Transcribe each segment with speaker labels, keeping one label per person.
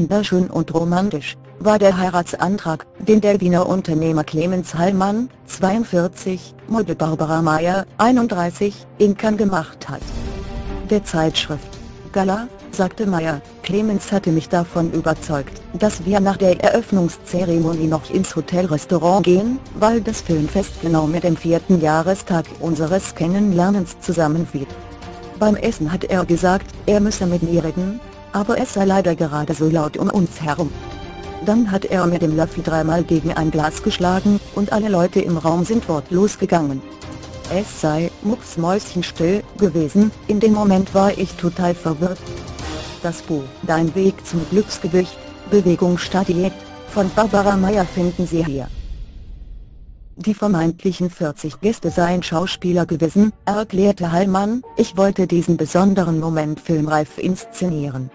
Speaker 1: Wunderschön und romantisch, war der Heiratsantrag, den der Wiener Unternehmer Clemens Hallmann, 42, Model Barbara Meyer, 31, in Cannes gemacht hat. Der Zeitschrift Gala, sagte Meyer, Clemens hatte mich davon überzeugt, dass wir nach der Eröffnungszeremonie noch ins Hotelrestaurant gehen, weil das Filmfest genau mit dem vierten Jahrestag unseres Kennenlernens zusammenfiel. Beim Essen hat er gesagt, er müsse mit mir reden, aber es sei leider gerade so laut um uns herum. Dann hat er mit dem Löffel dreimal gegen ein Glas geschlagen, und alle Leute im Raum sind wortlos gegangen. Es sei mucksmäuschenstill gewesen, in dem Moment war ich total verwirrt. Das Buch Dein Weg zum Glücksgewicht, Bewegung statt Diät, von Barbara Meyer finden Sie hier. Die vermeintlichen 40 Gäste seien Schauspieler gewesen, erklärte Hallmann, ich wollte diesen besonderen Moment filmreif inszenieren.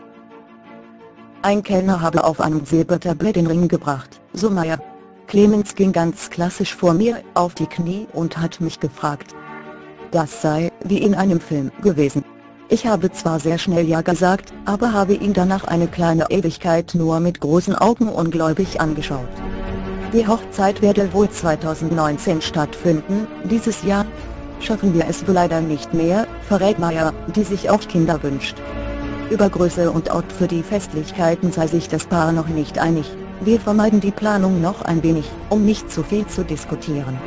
Speaker 1: Ein Kellner habe auf einem Silbertablett den Ring gebracht, so Meyer. Clemens ging ganz klassisch vor mir auf die Knie und hat mich gefragt. Das sei, wie in einem Film gewesen. Ich habe zwar sehr schnell Ja gesagt, aber habe ihn danach eine kleine Ewigkeit nur mit großen Augen ungläubig angeschaut. Die Hochzeit werde wohl 2019 stattfinden, dieses Jahr. Schaffen wir es wohl leider nicht mehr, verrät Meyer, die sich auch Kinder wünscht. Über Größe und Ort für die Festlichkeiten sei sich das Paar noch nicht einig. Wir vermeiden die Planung noch ein wenig, um nicht zu viel zu diskutieren.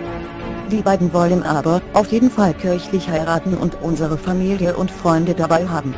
Speaker 1: Die beiden wollen aber auf jeden Fall kirchlich heiraten und unsere Familie und Freunde dabei haben.